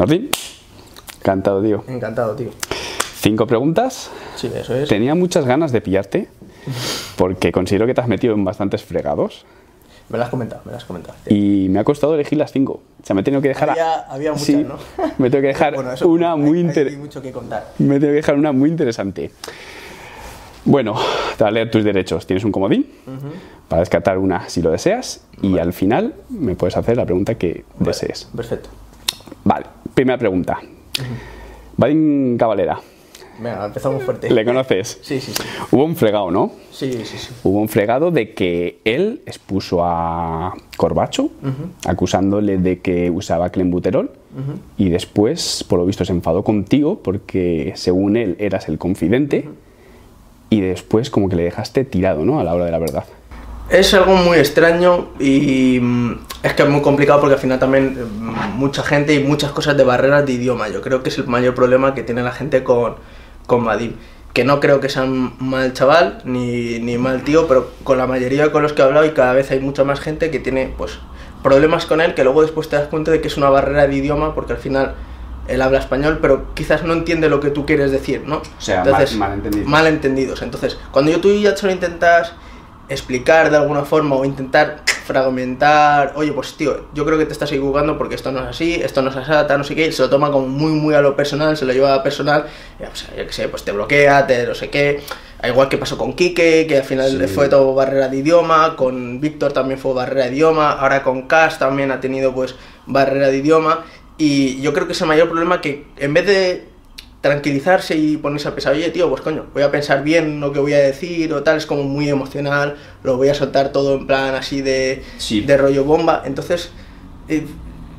Nordin, encantado, tío. Encantado, tío. Cinco preguntas. Sí, eso es. Tenía muchas ganas de pillarte porque considero que te has metido en bastantes fregados Me lo has comentado, me lo has comentado. tío. y me ha costado elegir las cinco. O sea, me he tenido que dejar. a- Había, muchas, Sí, ¿no? Me tengo que dejar Bueno, eso, una hay- muy interesante. mucho que contar. Me tengo que dejar una muy interesante. Bueno, te voy a leer tus derechos. Tienes un comodín para descartar una si lo deseas y al final me puedes hacer la pregunta que desees. Perfecto. Vale, primera pregunta. Vadim Cavalera, Venga, empezamos fuerte. ¿le conoces? Sí, sí, sí. Hubo un fregado, ¿no? Sí, sí, sí. Hubo un fregado de que él expuso a Corbacho acusándole de que usaba clenbuterol y después, por lo visto, se enfadó contigo porque según él eras el confidente y después como que le dejaste tirado, ¿no? A la hora de la verdad. Es algo muy extraño y mm, es que es muy complicado porque al final también mm, mucha gente y muchas cosas de barreras de idioma. Yo creo que es el mayor problema que tiene la gente con, con Vadim. Que no creo que sea un mal chaval ni, ni mal tío, pero con la mayoría con los que he hablado y cada vez hay mucha más gente que tiene pues problemas con él que luego después te das cuenta de que es una barrera de idioma porque al final él habla español pero quizás no entiende lo que tú quieres decir, ¿no? O sea, mal- malentendidos. malentendidos. Entonces, cuando yo tú ya solo intentas explicar de alguna forma o intentar fragmentar, oye, pues tío, yo creo que te estás equivocando porque esto no es así, esto no es así, tal, no sé qué, y se lo toma como muy, muy a lo personal, se lo lleva a personal, y, o sea, yo qué sé, pues te bloquea, te no sé qué. Al Igual que pasó con Quique, que al final Sí. fue todo barrera de idioma, con Víctor también fue barrera de idioma, ahora con Cash también ha tenido pues barrera de idioma, y yo creo que es el mayor problema que en vez de tranquilizarse y ponerse a pensar, oye tío, pues coño, voy a pensar bien lo que voy a decir o tal, es como muy emocional, lo voy a soltar todo en plan así de, Sí. de rollo bomba, entonces eh,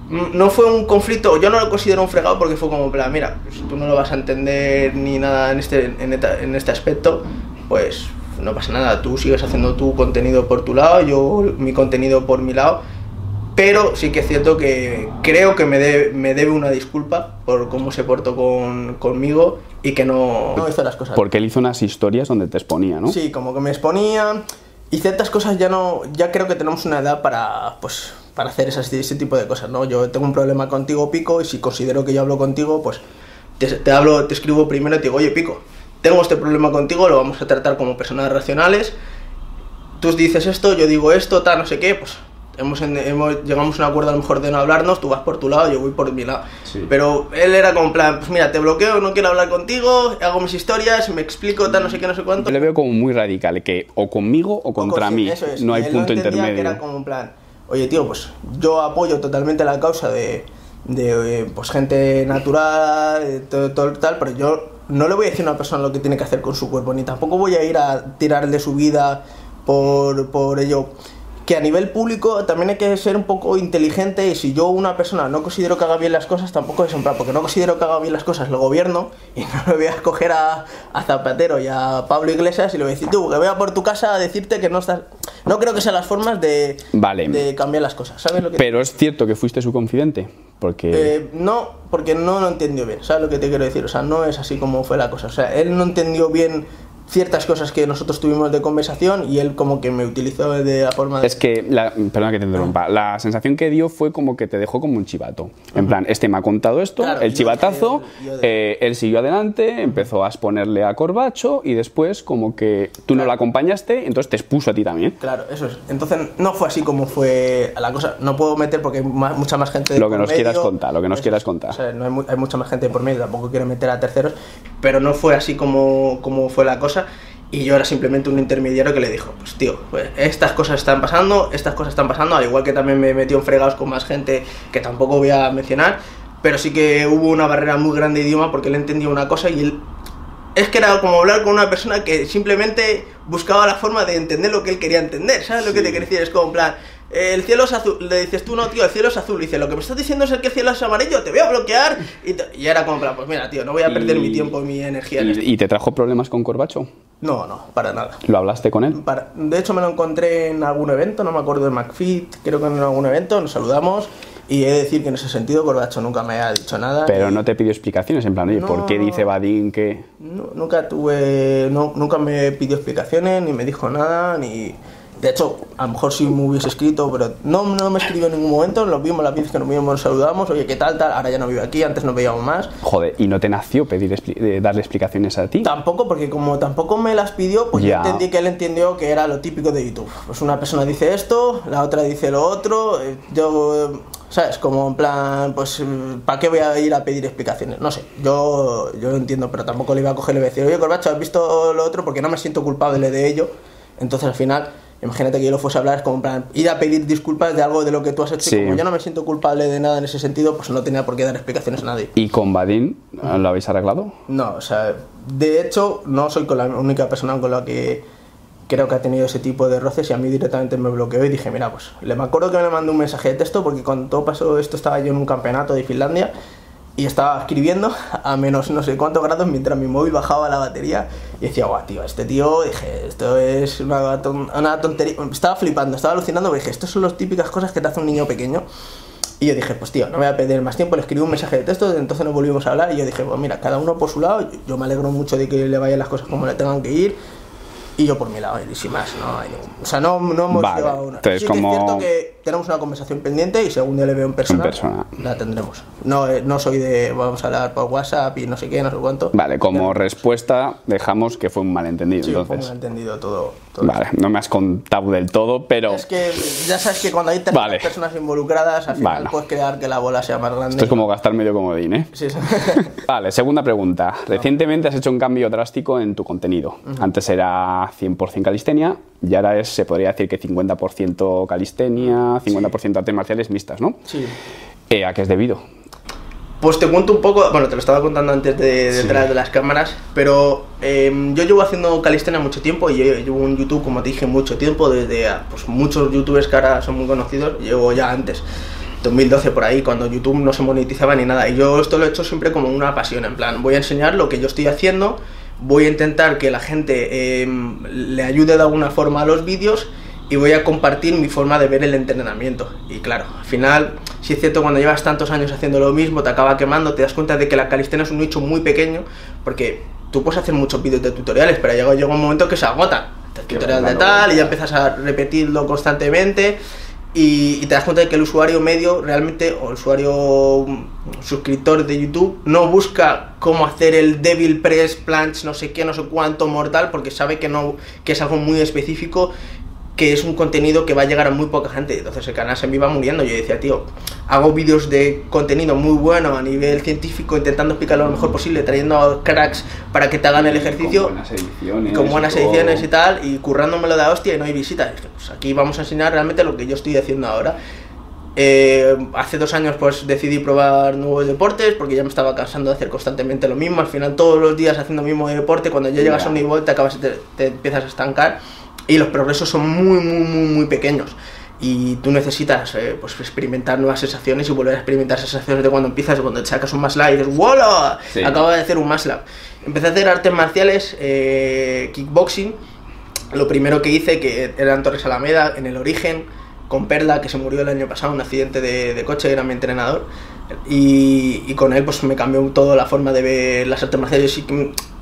no fue un conflicto, yo no lo considero un fregado porque fue como en plan, mira, pues tú no lo vas a entender ni nada en este, en esta- en este aspecto, pues no pasa nada, tú sigues haciendo tu contenido por tu lado, yo mi contenido por mi lado, pero sí que es cierto que creo que me, debe- me debe una disculpa por cómo se portó con, conmigo y que no, no hizo las cosas. Porque él hizo unas historias donde te exponía, ¿no? Sí, como que me exponía y ciertas cosas ya no, ya creo que tenemos una edad para, pues, para hacer esas, ese tipo de cosas, ¿no? Yo tengo un problema contigo, Pico, y si considero que yo hablo contigo, pues te, te hablo, te escribo primero y te digo, oye, Pico, tengo este problema contigo, lo vamos a tratar como personas racionales, tú dices esto, yo digo esto, tal, no sé qué, pues hemos, en- hemos- llegamos a un acuerdo a lo mejor de no hablarnos, tú vas por tu lado, yo voy por mi lado. Sí. Pero él era como en plan, pues mira, te bloqueo, no quiero hablar contigo, hago mis historias, me explico, tal, no sé qué, no sé cuánto. Yo le veo como muy radical, que o conmigo o contra mí. eso es. No hay él punto intermedio. Que era como en plan, oye tío, pues yo apoyo totalmente la causa de, de eh, pues gente natural, de todo, todo tal, pero yo no le voy a decir a una persona lo que tiene que hacer con su cuerpo, ni tampoco voy a ir a tirar de su vida por, por ello. Que a nivel público también hay que ser un poco inteligente y si yo una persona no considero que haga bien las cosas, tampoco es en plan, porque no considero que haga bien las cosas, lo gobierno y no me voy a coger a, a Zapatero y a Pablo Iglesias y le voy a decir, tú, que voy a por tu casa a decirte que no estás... No creo que sean las formas de, Vale. de cambiar las cosas, ¿sabes lo que Pero es cierto que fuiste su confidente. Porque. eh, no, porque no lo entendió bien, ¿sabes lo que te quiero decir? O sea, no es así como fue la cosa. O sea, él no entendió bien ciertas cosas que nosotros tuvimos de conversación y él como que me utilizó de la forma de... Es que, la, perdona que te interrumpa, la sensación que dio fue como que te dejó como un chivato. En plan, este me ha contado esto, Claro, el chivatazo, yo- yo de- eh, él siguió adelante, empezó a exponerle a Corbacho y después como que tú no lo acompañañaste, entonces te expuso a ti también. Claro, eso es. Entonces no fue así como fue la cosa. No puedo meter porque hay ma- mucha más gente Lo que nos medio. quieras contar, lo que nos Eso quieras contar. O sea, no hay, hay mucha más gente por medio, tampoco quiero meter a terceros, pero no fue así como, como fue la cosa. Y yo era simplemente un intermediario que le dijo, pues tío, pues, estas cosas están pasando, estas cosas están pasando, al igual que también me metió en fregados con más gente que tampoco voy a mencionar, pero sí que hubo una barrera muy grande de idioma porque él entendía una cosa y él es que era como hablar con una persona que simplemente buscaba la forma de entender lo que él quería entender, ¿sabes lo que te quiero decir? Es como en plan, el cielo es azul, le dices tú no, tío, el cielo es azul, y dice, lo que me estás diciendo es el que el cielo es amarillo, te voy a bloquear, y, te- y era como pues mira, tío, no voy a perder Y- mi tiempo y mi energía en esto. ¿Y, te trajo problemas con Corbacho? No, no, para nada. ¿Lo hablaste con él? Para- de hecho me lo encontré en algún evento, no me acuerdo de McFit, creo que en algún evento, nos saludamos, y he de decir que en ese sentido Corbacho nunca me ha dicho nada. Pero y- no te pidió explicaciones, en plan, oye, ¿por qué dice Badín que...? No, nunca tuve, no, nunca me pidió explicaciones, ni me dijo nada, ni, De hecho, a lo mejor sí me hubiese escrito, pero no, no me escribió en ningún momento. Nos vimos las veces que nos vimos, nos saludamos. Oye, ¿qué tal, tal? Ahora ya no vive aquí, antes nos veíamos más. Joder, ¿y no te nació pedir eh, darle explicaciones a ti? Tampoco, porque como tampoco me las pidió, pues Ya. yo entendí que él entendió que era lo típico de YouTube. Pues una persona dice esto, la otra dice lo otro. eh, Yo, eh, ¿sabes? Como en plan, pues, ¿para qué voy a ir a pedir explicaciones? No sé, yo, yo lo entiendo, pero tampoco le iba a coger y le iba a decir, oye, Corbacho, ¿has visto lo otro? Porque no me siento culpable de ello. Entonces al final. Imagínate que yo lo fuese a hablar, es como en plan, ir a pedir disculpas de algo de lo que tú has hecho. Sí. Y como yo no me siento culpable de nada en ese sentido, pues no tenía por qué dar explicaciones a nadie. ¿Y con Badin lo habéis arreglado? No, o sea, de hecho, no soy con la única persona con la que creo que ha tenido ese tipo de roces y a mí directamente me bloqueó y dije, mira, pues le me acuerdo que me mandó un mensaje de texto porque cuando todo pasó esto estaba yo en un campeonato de Finlandia y estaba escribiendo a menos no sé cuántos grados mientras mi móvil bajaba la batería y decía, guau, tío, este tío, dije, esto es una, ton- una tontería, estaba flipando, estaba alucinando, pero dije, estas son las típicas cosas que te hace un niño pequeño. Y yo dije, pues tío, no me voy a perder más tiempo, le escribí un mensaje de texto, entonces nos volvimos a hablar y yo dije, pues mira, cada uno por su lado, yo- me alegro mucho de que le vayan las cosas como le tengan que ir y yo por mi lado, y sin más, no hay ningún- O sea, no, no hemos Vale, llegado a una. entonces sí que es cierto que tenemos una conversación pendiente y según yo le veo en persona, persona. la tendremos. No, eh, no soy de vamos a hablar por WhatsApp y no sé qué, no sé cuánto. Vale, como respuesta dejamos que fue un malentendido, Sí, entonces. he entendido todo. todo Vale, no me has contado del todo, pero Es que ya sabes que cuando hay terceras Vale. personas involucradas, al final Vale. puedes crear que la bola sea más grande. esto es como gastar medio comodín, ¿eh? Sí, sí. Vale, segunda pregunta. Recientemente has hecho un cambio drástico en tu contenido. Antes era 100% calistenia y ahora es, se podría decir que 50% calistenia, 50% artes marciales mixtas, ¿no? sí. Eh, ¿A qué es debido? Pues te cuento un poco, bueno, te lo estaba contando antes de detrás de las cámaras, pero eh, yo llevo haciendo calistenia mucho tiempo y yo llevo en YouTube, como te dije, mucho tiempo, desde ah, pues, muchos youtubers que ahora son muy conocidos, llevo ya antes, 2012 por ahí, cuando YouTube no se monetizaba ni nada. Y yo esto lo he hecho siempre como una pasión, en plan, voy a enseñar lo que yo estoy haciendo, voy a intentar que la gente eh, le ayude de alguna forma a los vídeos y voy a compartir mi forma de ver el entrenamiento. Y claro, al final, si es cierto, cuando llevas tantos años haciendo lo mismo, te acaba quemando, te das cuenta de que la calistenia es un nicho muy pequeño, porque tú puedes hacer muchos vídeos de tutoriales, pero llega, llega un momento que se agota. El tutorial de tal, y ya empiezas a repetirlo constantemente. Y, y te das cuenta de que el usuario medio realmente, o el usuario mm, suscriptor de YouTube, no busca cómo hacer el Devil Press Planche, no sé qué, no sé cuánto mortal, porque sabe que no que es algo muy específico, que es un contenido que va a llegar a muy poca gente. Entonces el canal se me iba muriendo. Yo decía, tío, hago vídeos de contenido muy bueno a nivel científico, intentando explicarlo lo mejor posible, trayendo a cracks para que te hagan el ejercicio Con buenas ediciones. con buenas ediciones y tal, y currándomelo de hostia y no hay visitas. Pues aquí vamos a enseñar realmente lo que yo estoy haciendo ahora. Eh, hace dos años pues decidí probar nuevos deportes porque ya me estaba cansando de hacer constantemente lo mismo. Al final todos los días haciendo el mismo deporte, cuando ya llegas a un nivel te acabas te, te empiezas a estancar y los progresos son muy muy muy muy pequeños. Y tú necesitas eh, pues experimentar nuevas sensaciones y volver a experimentar sensaciones de cuando empiezas, cuando te sacas un up y dices ¡Wolo! Sí. Acabo de hacer un up. Empecé a hacer artes marciales, eh, kickboxing, lo primero que hice, que era en Torres Alameda, en el origen, con Perla, que se murió el año pasado en un accidente de, de coche, era mi entrenador. Y, y con él pues me cambió toda la forma de ver las artes marciales.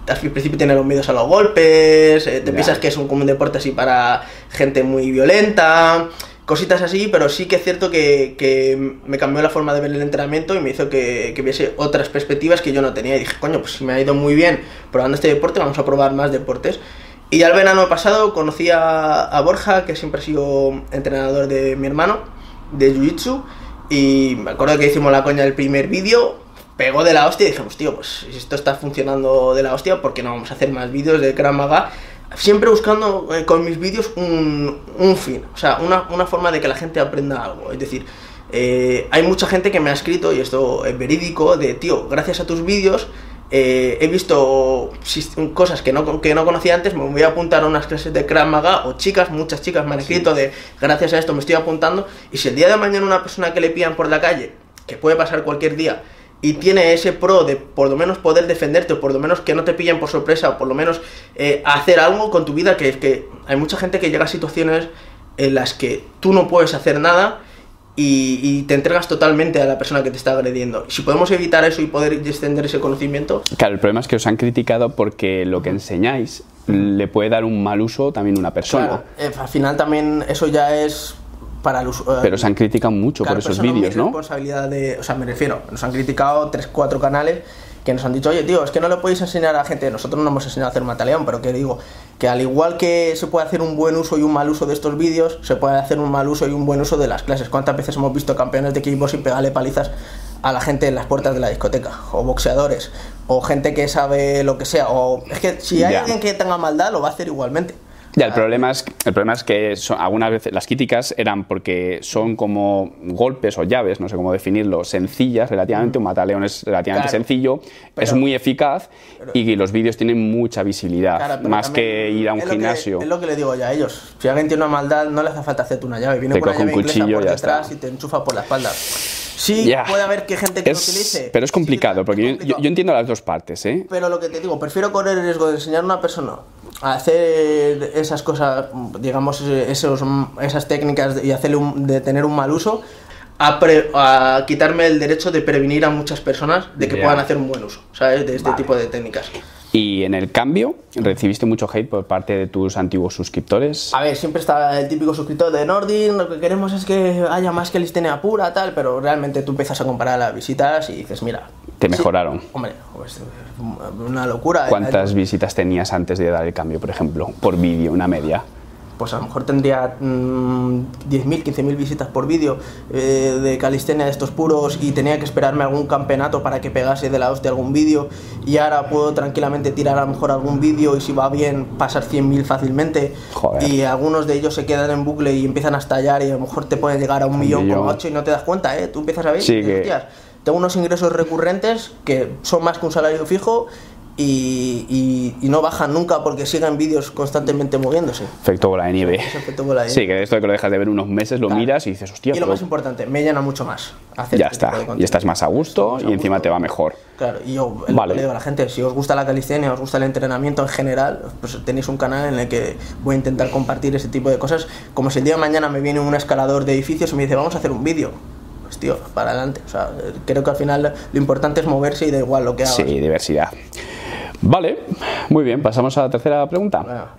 Al principio tiene los miedos a los golpes, eh, te piensas que es un, como un deporte así para gente muy violenta, cositas así, pero sí que es cierto que, que me cambió la forma de ver el entrenamiento y me hizo que, que viese otras perspectivas que yo no tenía. Y dije, coño, pues si me ha ido muy bien probando este deporte, vamos a probar más deportes. Y ya el verano pasado conocí a, a Borja, que siempre ha sido entrenador de mi hermano, de Jiu-Jitsu, y me acuerdo que hicimos la coña del primer vídeo, pegó de la hostia y dijimos, tío, pues si esto está funcionando de la hostia, ¿por qué no vamos a hacer más vídeos de Krav Maga? Siempre buscando eh, con mis vídeos un, un fin, o sea, una, una forma de que la gente aprenda algo. Es decir, eh, hay mucha gente que me ha escrito, y esto es verídico, de, tío, gracias a tus vídeos eh, he visto cosas que no, que no conocía antes, me voy a apuntar a unas clases de Krav Maga, o chicas, muchas chicas me han escrito de, gracias a esto me estoy apuntando, y si el día de mañana una persona que le pillan por la calle, que puede pasar cualquier día, y tiene ese pro de por lo menos poder defenderte, o por lo menos que no te pillen por sorpresa, o por lo menos eh, hacer algo con tu vida, que es que hay mucha gente que llega a situaciones en las que tú no puedes hacer nada y, y te entregas totalmente a la persona que te está agrediendo. Si podemos evitar eso y poder extender ese conocimiento, Claro, el problema es que os han criticado porque lo que enseñáis le puede dar un mal uso también a una persona. Claro, eh, al final también eso ya es para el usu- eh, Pero se han criticado mucho Claro, por esos vídeos, ¿no? responsabilidad de, o sea, me refiero, nos han criticado tres, cuatro canales que nos han dicho, oye, tío, es que no le podéis enseñar a la gente, nosotros no hemos enseñado a hacer mataleón, pero que digo, que al igual que se puede hacer un buen uso y un mal uso de estos vídeos, se puede hacer un mal uso y un buen uso de las clases. ¿Cuántas veces hemos visto campeones de kickboxing pegarle palizas a la gente en las puertas de la discoteca? O boxeadores, o gente que sabe lo que sea, o es que si hay alguien que tenga maldad, lo va a hacer igualmente. Ya, el problema es, el problema es que son- algunas veces las críticas eran porque son como golpes o llaves, no sé cómo definirlo, sencillas relativamente. Un mataleón es relativamente Claro. sencillo, es muy eficaz y los vídeos tienen mucha visibilidad, Claro, más que ir a un es lo que- gimnasio. es lo que le digo yo a ellos. Si alguien tiene una maldad, no le hace falta hacerte una llave. Viene Te con una un llave inglesa cuchillo por y ya detrás está. y te enchufa por la espalda. Sí, Ya. puede haber que gente que Es- lo utilice. pero es complicado, porque yo, yo- entiendo las dos partes, ¿eh? Pero lo que te digo, prefiero correr el riesgo de enseñar a una persona hacer esas cosas, digamos, esos, esas técnicas y hacerle un- de tener un mal uso, a, pre- a quitarme el derecho de prevenir a muchas personas de que puedan hacer un buen uso, ¿sabes? De este Vale. tipo de técnicas. Y en el cambio, recibiste mucho hate por parte de tus antiguos suscriptores. A ver, siempre está el típico suscriptor de Nordin, lo que queremos es que haya más que listenia pura, tal, pero realmente tú empiezas a comparar las visitas y dices, mira... Te sí, mejoraron. hombre, pues una locura. ¿Cuántas visitas tenías antes de dar el cambio, por ejemplo, por vídeo, una media? Pues a lo mejor tendría mm, 10.000, 15.000 visitas por vídeo eh, de calistenia de estos puros y tenía que esperarme algún campeonato para que pegase de la hostia algún vídeo y ahora puedo tranquilamente tirar a lo mejor algún vídeo y si va bien pasar 100.000 fácilmente Joder. y algunos de ellos se quedan en bucle y empiezan a estallar y a lo mejor te pueden llegar a un millón millón. con 8 y no te das cuenta, ¿eh? Tú empiezas a ver Sí, y dices, que- "Hostias, tengo unos ingresos recurrentes que son más que un salario fijo y, y- y no bajan nunca porque siguen vídeos constantemente moviéndose. Efecto bola de nieve. Ese efecto bola de Sí, que esto de que lo dejas de ver unos meses, lo Claro. miras y dices, hostia, Y lo pero más importante, me llena mucho más. hacer ya este está. Y estás más a gusto Más a y encima gusto. te va mejor. Claro, y yo lo Vale. que le digo a la gente, si os gusta la calistenia, os gusta el entrenamiento en general, pues tenéis un canal en el que voy a intentar compartir ese tipo de cosas. Como si el día de mañana me viene un escalador de edificios y me dice, vamos a hacer un vídeo. Pues tío, para adelante. O sea, creo que al final lo importante es moverse y da igual lo que hagas. Sí, diversidad. Vale, muy bien, pasamos a la tercera pregunta.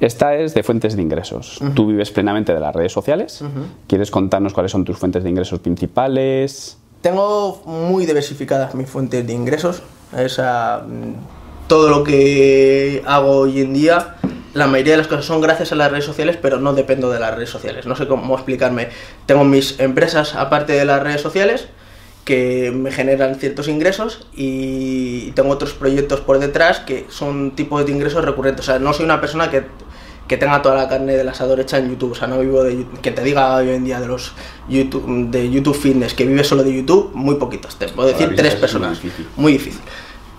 Esta es de fuentes de ingresos. Tú vives plenamente de las redes sociales. ¿Quieres contarnos cuáles son tus fuentes de ingresos principales? Tengo muy diversificadas mis fuentes de ingresos. Esa, mm, todo lo que hago hoy en día, la mayoría de las cosas son gracias a las redes sociales, pero no dependo de las redes sociales. No sé cómo explicarme. Tengo mis empresas aparte de las redes sociales que me generan ciertos ingresos y tengo otros proyectos por detrás que son tipos de ingresos recurrentes. O sea, no soy una persona que, que tenga toda la carne del asador hecha en YouTube. O sea, no vivo de que te diga hoy en día de los YouTube, de YouTube Fitness que vive solo de YouTube, muy poquitos. Te puedo decir tres es muy personas. difícil. Muy difícil.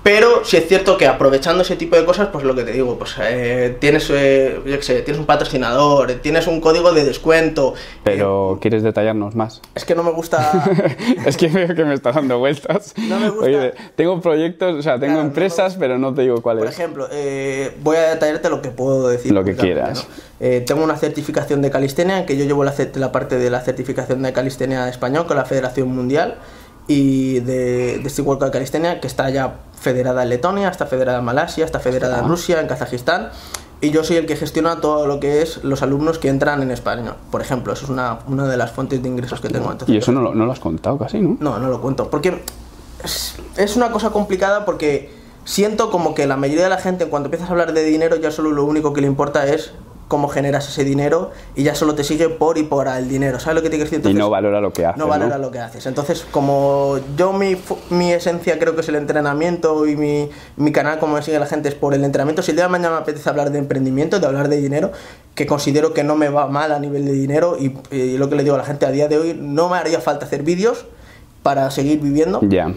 Pero sí es cierto que aprovechando ese tipo de cosas, pues lo que te digo, pues eh, tienes, eh, yo qué sé, tienes un patrocinador, eh, tienes un código de descuento. Pero ¿quieres detallarnos más? Es que no me gusta. es que veo que me estás dando vueltas. No me gusta. Oye, tengo proyectos, o sea, tengo Claro, no me empresas, pero no te digo Por cuáles. ejemplo, eh, voy a detallarte lo que puedo decir. Lo que quieras. ¿no? Eh, tengo una certificación de calistenia, en que yo llevo la, la parte de la certificación de calistenia español con la Federación Mundial y de, de Street Workout Calistenia, que está ya federada en Letonia, está federada en Malasia, está federada en. Rusia, en Kazajistán. Y yo soy el que gestiona todo lo que es los alumnos que entran en España. Por ejemplo, eso es una, una de las fuentes de ingresos que tengo. Entonces, Y eso no lo, no lo has contado casi, ¿no? no, no lo cuento. Porque es, es una cosa complicada porque siento como que la mayoría de la gente cuando empiezas a hablar de dinero ya solo lo único que le importa es cómo generas ese dinero y ya solo te sigue por y por el dinero. ¿Sabes lo que te quiero decir? y no valora lo que haces. no valora lo que haces. Entonces, como yo mi, mi esencia creo que es el entrenamiento y mi, mi canal, como me sigue la gente, es por el entrenamiento. Si el día de mañana me apetece hablar de emprendimiento, de hablar de dinero, que considero que no me va mal a nivel de dinero y, y lo que le digo a la gente a día de hoy, no me haría falta hacer vídeos para seguir viviendo. Ya.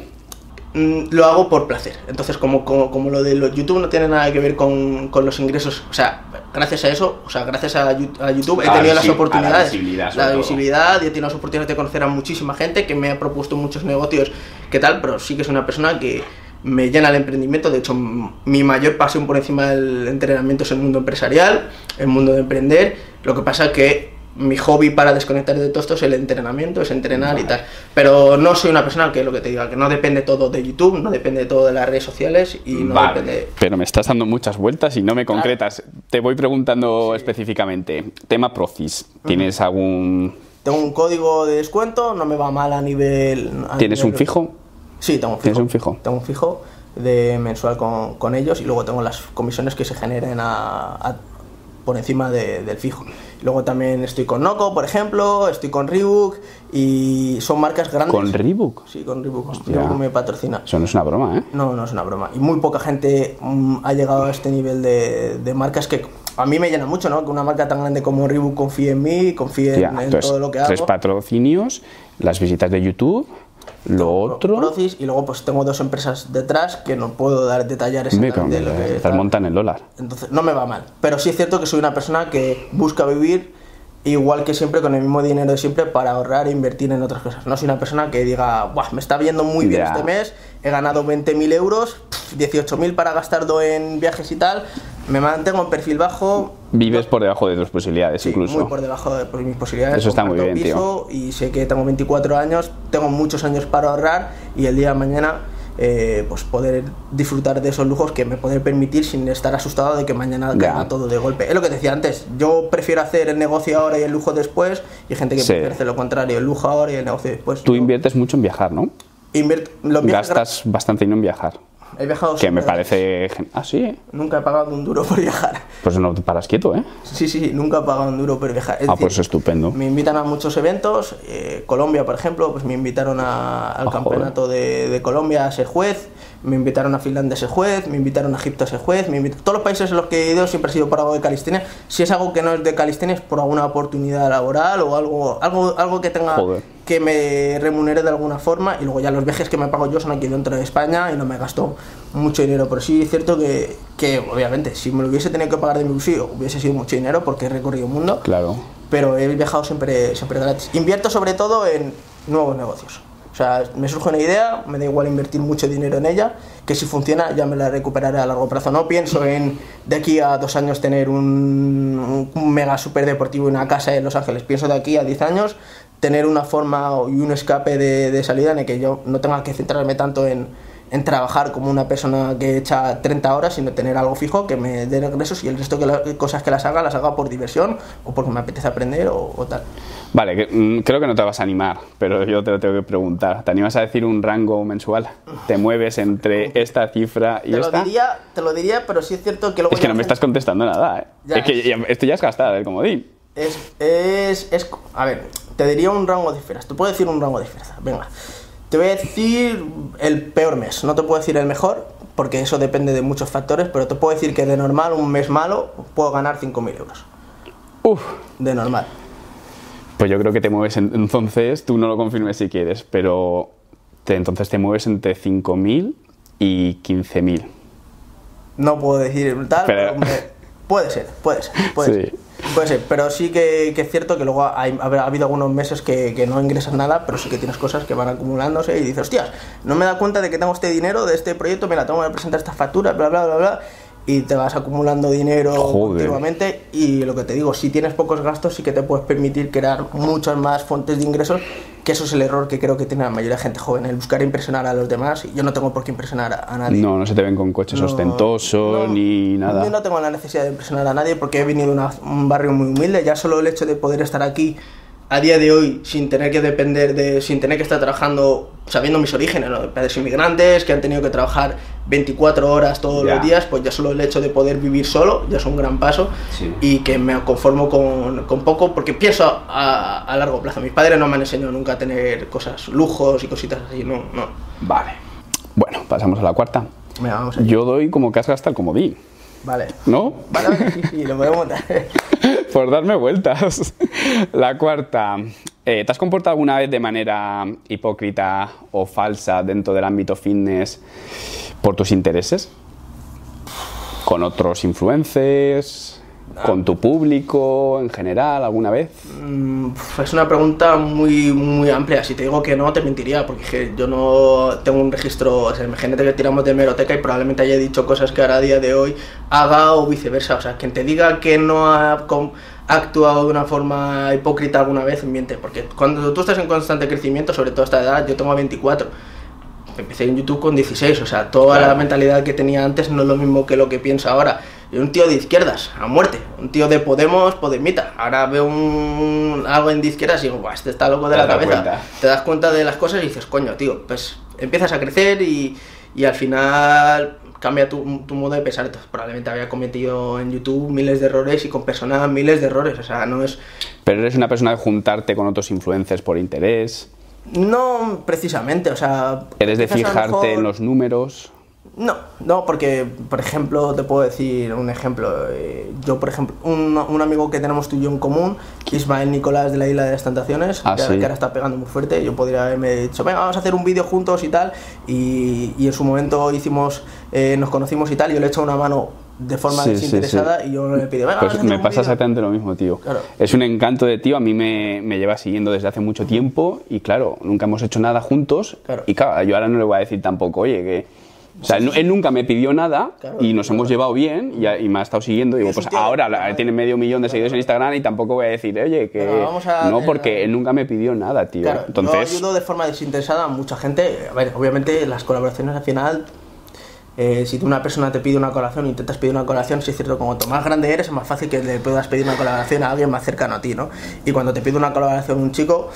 Mm, lo hago por placer. Entonces, como, como, como lo de los YouTube no tiene nada que ver con, con los ingresos, o sea, gracias a eso, o sea, gracias a, YouTube he tenido las a la oportunidades, visibilidad, la visibilidad y he tenido las oportunidades de conocer a muchísima gente que me ha propuesto muchos negocios, que tal, pero sí que es una persona que me llena el emprendimiento. De hecho, mi mayor pasión por encima del entrenamiento es el mundo empresarial, el mundo de emprender. Lo que pasa que mi hobby para desconectar de todo esto es el entrenamiento, es entrenar y tal. Pero no soy una persona que lo que te diga, que no depende todo de YouTube, no depende todo de las redes sociales y no Vale, depende. Pero me estás dando muchas vueltas y no me concretas. Te voy preguntando específicamente. Tema Procis. ¿Tienes algún. Tengo un código de descuento, no me va mal a nivel. a ¿Tienes nivel- un fijo? Sí, tengo un fijo. ¿Tienes un fijo? Tengo un fijo de mensual con, con ellos y luego tengo las comisiones que se generen a- a- por encima de- del fijo. Luego también estoy con Noco, por ejemplo, estoy con Reebok y son marcas grandes. ¿Con Reebok? Sí, con Reebok. Hostia. Reebok me patrocina. Eso no es una broma, ¿eh? No, no es una broma. Y muy poca gente mm, ha llegado a este nivel de, de marcas que a mí me llena mucho, ¿no? Que una marca tan grande como Reebok confíe en mí, confíe Ya, en, entonces, todo lo que tres hago. patrocinios, las visitas de YouTube, lo otro. Procis, y luego pues tengo dos empresas detrás que no puedo dar detallar Me exactamente lo que estás montando el dólar. Entonces no me va mal. Pero sí es cierto que soy una persona que busca vivir igual que siempre con el mismo dinero de siempre para ahorrar e invertir en otras cosas. No soy una persona que diga, Buah, me está viendo muy bien Ya. este mes, he ganado 20.000 euros, pff, 18.000 para gastarlo en viajes y tal, me mantengo en perfil bajo. Vives por debajo de tus posibilidades, Sí, incluso. muy por debajo de mis posibilidades. Eso está muy bien, piso Y sé que tengo 24 años, tengo muchos años para ahorrar y el día de mañana eh, pues poder disfrutar de esos lujos que me poder permitir sin estar asustado de que mañana caiga todo de golpe. Es lo que te decía antes, yo prefiero hacer el negocio ahora y el lujo después y hay gente que Sí. prefiere hacer lo contrario, el lujo ahora y el negocio después. Tú inviertes mucho en viajar, ¿no? los Gastas bastante dinero en viajar. He viajado Que me parece. Ah, sí. Nunca he pagado un duro por viajar. Pues no te paras quieto, ¿eh? Sí, sí, nunca he pagado un duro por viajar. Es Ah, decir, pues estupendo. Me invitan a muchos eventos. eh, Colombia, por ejemplo, pues me invitaron a- al Ah, campeonato de, de Colombia a ser juez. Me invitaron a Finlandia a ser juez. Me invitaron a Egipto a ser juez. Me invit- Todos los países en los que he ido siempre ha sido por algo de calistenia. Si es algo que no es de calistenia, es por alguna oportunidad laboral o algo, algo, algo que tenga Joder. que me remunere de alguna forma. Y luego ya los viajes que me pago yo son aquí dentro de España y no me gasto mucho dinero. Pero sí es cierto que, que obviamente, si me lo hubiese tenido que pagar de mi bolsillo, hubiese sido mucho dinero porque he recorrido el mundo Claro. pero he viajado siempre, siempre gratis. Invierto sobre todo en nuevos negocios. O sea, me surge una idea, me da igual invertir mucho dinero en ella, que si funciona ya me la recuperaré a largo plazo. No pienso en de aquí a dos años tener un, mega super deportivo y una casa en Los Ángeles. Pienso de aquí a 10 años tener una forma y un escape de salida en el que yo no tenga que centrarme tanto en, en trabajar como una persona que echa 30 horas, sino tener algo fijo que me dé ingresos y el resto de la- cosas que las haga, las haga por diversión o porque me apetece aprender o, o tal. Vale, que, mm, creo que no te vas a animar, pero yo te lo tengo que preguntar. ¿Te animas a decir un rango mensual? ¿Te mueves entre esta cifra y Te lo, esta? diría, te lo diría, pero sí es cierto que luego Es que no me estás contestando nada, ¿eh? Ya, es que es- ya- esto ya es gastar el comodín. Es, es, es, a ver, te diría un rango de cifras. Te puedo decir un rango de cifras. Venga, te voy a decir el peor mes. No te puedo decir el mejor, porque eso depende de muchos factores, pero te puedo decir que de normal, un mes malo, puedo ganar 5.000 euros. Uf, De normal. pues yo creo que te mueves en- entonces, tú no lo confirmes si quieres, pero te- entonces te mueves entre 5.000 y 15.000. No puedo decir tal, Pero- pero me- puede ser, puede ser, puede Sí. ser. Puede ser, pero sí que, es cierto que luego ha, ha habido algunos meses que, que no ingresas nada, pero sí que tienes cosas que van acumulándose y dices, hostias, no me da cuenta de que tengo este dinero de este proyecto, me la tengo que presentar esta factura, bla, bla, bla, bla, y te vas acumulando dinero Joder. continuamente y lo que te digo, si tienes pocos gastos sí que te puedes permitir crear muchas más fuentes de ingresos, que eso es el error que creo que tiene la mayoría de gente joven, el buscar impresionar a los demás, y yo no tengo por qué impresionar a, a nadie. No, no se te ven con coches No, ostentosos no, ni nada. Yo no tengo la necesidad de impresionar a nadie porque he venido de una- un barrio muy humilde. Ya solo el hecho de poder estar aquí a día de hoy sin tener que depender de. sin tener que estar trabajando sabiendo mis orígenes, ¿no? Padres inmigrantes que han tenido que trabajar 24 horas todos Ya. los días, pues ya solo el hecho de poder vivir solo ya es un gran paso Sí. y que me conformo con, con poco porque pienso a, a largo plazo. Mis padres no me han enseñado nunca a tener cosas, lujos y cositas así, no, no. Vale. Bueno, pasamos a la cuarta. Venga, vamos. Yo doy como que has gastado el comodín, Vale. ¿no? Vale, sí, sí, lo podemos montar. Por darme vueltas. La cuarta. eh, ¿Te has comportado alguna vez de manera hipócrita o falsa dentro del ámbito fitness por tus intereses? ¿Con otros influencers? ¿Con tu público en general alguna vez? Mm, Es una pregunta muy, muy amplia. Si te digo que no, te mentiría, porque yo no tengo un registro. O sea, imagínate que tiramos de hemeroteca y probablemente haya dicho cosas que ahora a día de hoy haga o viceversa. O sea, quien te diga que no ha actuado de una forma hipócrita alguna vez, miente. Porque cuando tú estás en constante crecimiento, sobre todo a esta edad, yo tengo 24. Empecé en YouTube con 16, o sea, toda Claro. la mentalidad que tenía antes no es lo mismo que lo que pienso ahora. Yo un tío de izquierdas, a muerte. Un tío de Podemos, Podemita. Ahora veo un, algo en de izquierdas y digo, Buah, este está loco de Te la cabeza. cuenta. Te das cuenta de las cosas y dices, coño, tío, pues empiezas a crecer y, y al final cambia tu, tu modo de pensar. Entonces, probablemente había cometido en YouTube miles de errores y con personas miles de errores. O sea, no es... Pero eres una persona de juntarte con otros influencers por interés. No precisamente, o sea... Eres de lo fijarte mejor- en los números. No, no, porque, por ejemplo, te puedo decir un ejemplo. eh, yo, por ejemplo, un, un amigo que tenemos tú y yo en común, Ismael Nicolás de la Isla de las Tentaciones, Ah, que, ahora- sí. que ahora está pegando muy fuerte, yo podría haberme dicho, venga, vamos a hacer un vídeo juntos y tal, y, y en su momento hicimos, eh, nos conocimos y tal, y yo le he hecho una mano de forma Sí, sí, desinteresada sí. y yo le pido, Pues me pasa vídeo". exactamente lo mismo, tío. Claro. Es un encanto de tío, a mí me, me lleva siguiendo desde hace mucho tiempo y claro, nunca hemos hecho nada juntos Claro. y claro, yo ahora no le voy a decir tampoco, oye, que... O sea, él, él nunca me pidió nada Claro, y nos hemos llevado bien y, y me ha estado siguiendo y digo, pues tío ahora tiene medio millón de seguidores en Instagram y tampoco voy a decir, oye, que... Vamos a- no, porque él nunca me pidió nada, tío. Claro, Entonces... yo ayudo de forma desinteresada a mucha gente. A ver, obviamente las colaboraciones al final, eh, si tú una persona te pide una colaboración, intentas pedir una colaboración, si es cierto, cuanto más grande eres, es más fácil que le puedas pedir una colaboración a alguien más cercano a ti, ¿no? Y cuando te pide una colaboración un chico,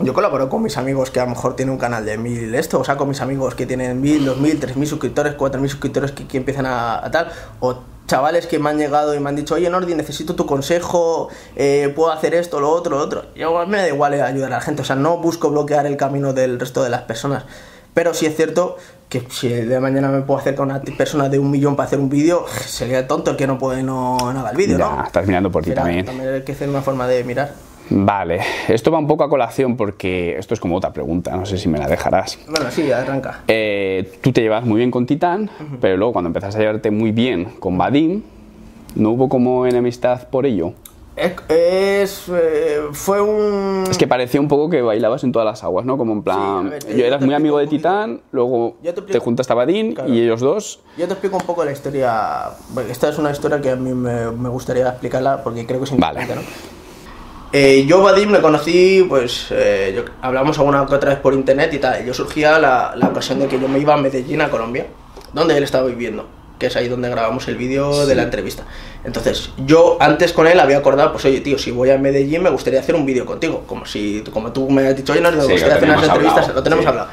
yo colaboro con mis amigos que a lo mejor tienen un canal de mil esto, o sea, con mis amigos que tienen mil, dos mil, tres mil suscriptores, cuatro mil suscriptores que, empiezan a, a tal, o chavales que me han llegado y me han dicho, oye Nordi, necesito tu consejo, eh, puedo hacer esto, lo otro, lo otro. Yo me da igual ayudar a la gente, o sea, no busco bloquear el camino del resto de las personas. Pero sí es cierto que si el de mañana me puedo acercar a una persona de un millón para hacer un vídeo, sería tonto el que no puede no, no haga el vídeo, ¿no? estás mirando por ti también. También hay que hacer una forma de mirar. Vale, esto va un poco a colación porque esto es como otra pregunta, no sé si me la dejarás. Bueno, sí, arranca. Eh, tú te llevas muy bien con Titán, pero luego cuando empezaste a llevarte muy bien con Vadim, ¿no hubo como enemistad por ello? Es, es, eh, fue un... Es que parecía un poco que bailabas en todas las aguas, ¿no? Como en plan, Sí, a ver, te- yo eras te muy amigo de. Titán, luego te te, explico. juntaste a Claro. y ellos dos... Yo te explico un poco la historia. Esta es una historia que a mí me, me gustaría explicarla porque creo que es Vale. importante, ¿no? Eh, yo Vadim le conocí, pues eh, yo- hablamos alguna que otra vez por internet y tal. y Yo surgía la, la ocasión de que yo me iba a Medellín, a Colombia, donde él estaba viviendo, que es ahí donde grabamos el vídeo de la entrevista. Entonces, yo antes con él había acordado, pues oye, tío, si voy a Medellín me gustaría hacer un vídeo contigo, como si como tú me has dicho, oye, no, me Sí, gustaría hacer unas entrevistas, hablado, lo tenemos sí. hablado.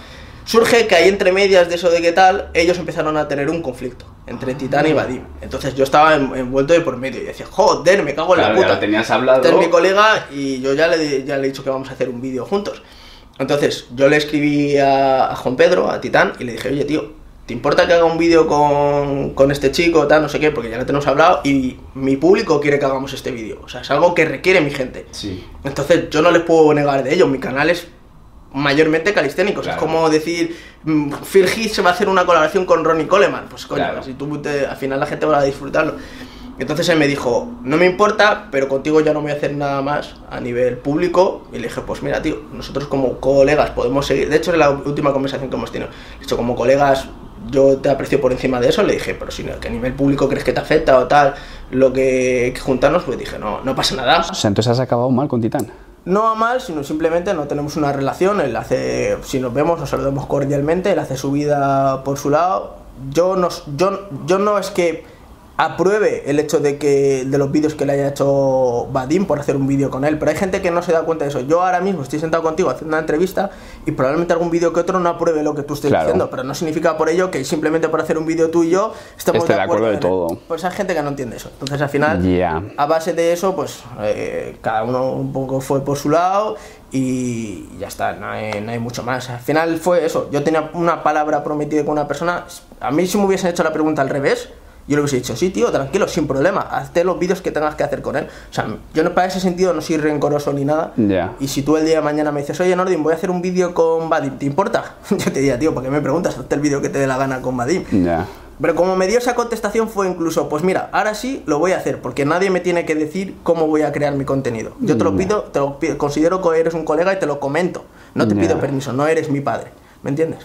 Surge que ahí entre medias de eso de qué tal, ellos empezaron a tener un conflicto entre Titán y Vadim. Entonces yo estaba en- envuelto de por medio y decía, joder, me cago en Claro, la ya puta. lo tenías hablado. Este es mi colega y yo ya le, ya le he dicho que vamos a hacer un vídeo juntos. Entonces yo le escribí a, a Juan Pedro, a Titán, y le dije, oye tío, ¿te importa que haga un vídeo con, con este chico, tal, no sé qué? Porque ya lo tenemos hablado y mi público quiere que hagamos este vídeo. O sea, es algo que requiere mi gente. Sí. Entonces yo no les puedo negar de ello, mi canal es mayormente calisténico, Claro. es como decir, mm, Phil Heath se va a hacer una colaboración con Ronnie Coleman, pues coño, Claro. si tú te- al final la gente va a disfrutarlo. Entonces él me dijo, no me importa, pero contigo ya no voy a hacer nada más a nivel público. Y le dije, pues mira, tío, nosotros como colegas podemos seguir. De hecho, es la última conversación que hemos tenido. De hecho, como colegas, yo te aprecio por encima de eso. Le dije, pero si no, que a nivel público crees que te afecta o tal, lo que, que juntarnos, pues dije, no, no pasa nada. O sea, entonces has acabado mal con Titán. No a mal, sino simplemente no tenemos una relación. Él hace, si nos vemos, nos saludamos cordialmente. Él hace su vida por su lado. Yo no, yo, yo no es que apruebe el hecho de que de los vídeos que le haya hecho Vadim por hacer un vídeo con él, pero hay gente que no se da cuenta de eso. Yo ahora mismo estoy sentado contigo haciendo una entrevista y probablemente algún vídeo que otro no apruebe lo que tú estés Claro. diciendo, pero no significa por ello que simplemente por hacer un vídeo tú y yo estemos Esté de acuerdo de todo. Pues hay gente que no entiende eso. Entonces al final a base de eso, pues eh, cada uno un poco fue por su lado y ya está, no hay, no hay mucho más. Al final fue eso, yo tenía una palabra prometida con una persona, a mí si me hubiesen hecho la pregunta al revés, yo le hubiese dicho, sí, tío, tranquilo, sin problema, hazte los vídeos que tengas que hacer con él. O sea, yo no, para ese sentido no soy rencoroso ni nada. Ya. Y si tú el día de mañana me dices, oye, Nordin, voy a hacer un vídeo con Vadim, ¿te importa? Yo te diría, tío, ¿por qué me preguntas? Hazte el vídeo que te dé la gana con Vadim. Ya. Pero como me dio esa contestación fue incluso, pues mira, ahora sí lo voy a hacer, porque nadie me tiene que decir cómo voy a crear mi contenido. Yo te lo pido, te lo pido, considero que eres un colega y te lo comento. No te Ya. pido permiso, no eres mi padre. ¿Me entiendes?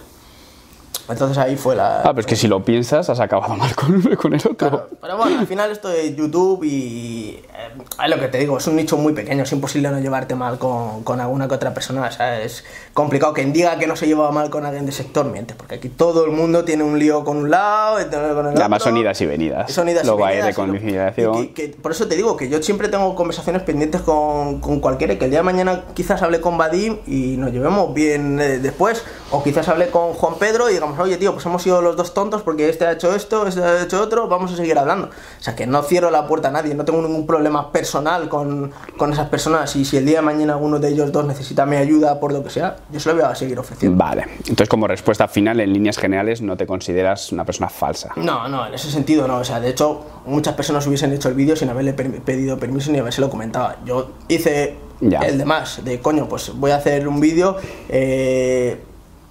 Entonces ahí fue la... Ah, pero es que si lo piensas, has acabado mal con, con el otro. Claro, pero bueno, al final esto de YouTube y... eh, es lo que te digo, es un nicho muy pequeño, es imposible no llevarte mal con, con alguna que otra persona, o sea, es complicado. Quien diga que no se lleva mal con alguien de sector miente, porque aquí todo el mundo tiene un lío con un lado y con el Y además otro. son idas y venidas. Son idas y Luego hay venidas, y lo- reconciliación. y que- que- por eso te digo que yo siempre tengo conversaciones pendientes con, con cualquiera y que el día de mañana quizás hable con Vadim y nos llevemos bien eh, después. O quizás hable con Juan Pedro y digamos, oye tío, pues hemos sido los dos tontos porque este ha hecho esto, este ha hecho otro, vamos a seguir hablando. O sea que no cierro la puerta a nadie, no tengo ningún problema personal con, con esas personas y si el día de mañana alguno de ellos dos necesita mi ayuda por lo que sea, yo se lo voy a seguir ofreciendo. Vale. Entonces, como respuesta final, en líneas generales, no te consideras una persona falsa. No, no, en ese sentido no. O sea, de hecho, muchas personas hubiesen hecho el vídeo sin haberle pedido permiso ni haberse lo comentado. Yo hice Ya. el de más, de coño, pues voy a hacer un vídeo. eh,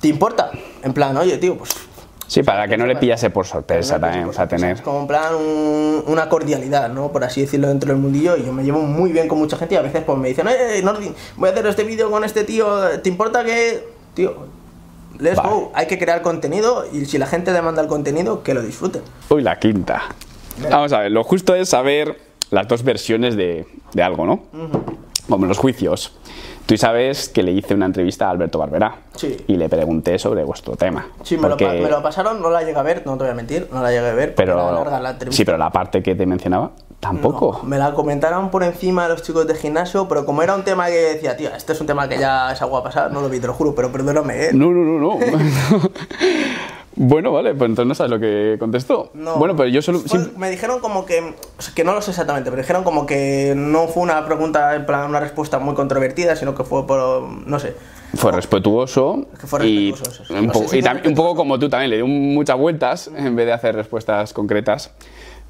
¿Te importa? En plan, oye, tío, pues. Sí, para que no le pillase por sorpresa no, también. pues, O sea, tener. Es como en plan un- una cordialidad, ¿no? Por así decirlo, dentro del mundillo. Y yo me llevo muy bien con mucha gente y a veces pues me dicen, eh, Nordi, voy a hacer este vídeo con este tío. ¿Te importa que.? Tío. Let's Vale. go, hay que crear contenido y si la gente demanda el contenido, que lo disfruten. Uy, la quinta. Vamos a ver, lo justo es saber las dos versiones de, de algo, ¿no? Como los juicios. Tú sabes que le hice una entrevista a Alberto Barberá. Sí. Y le pregunté sobre vuestro tema. Sí, me, Porque- lo, pa- me lo pasaron, no la llegué a ver, no te voy a mentir, no la llegué a ver, porque era Pero, larga la entrevista. sí, pero la parte que te mencionaba, tampoco. No, me la comentaron por encima los chicos de gimnasio, pero como era un tema que decía, tío, este es un tema que ya es agua pasada, no lo vi, te lo juro, pero perdóname, ¿eh? No, no, no, no. bueno, vale, pues entonces no sabes lo que contestó. No. Bueno, pero yo solo... Fue- Me dijeron como que, que no lo sé exactamente, pero dijeron como que no fue una pregunta, en plan, una respuesta muy controvertida, sino que fue por, no sé. Fue respetuoso. que fue respetuoso, un poco, y fue tam- un poco como tú también, le dio muchas vueltas en vez de hacer respuestas concretas.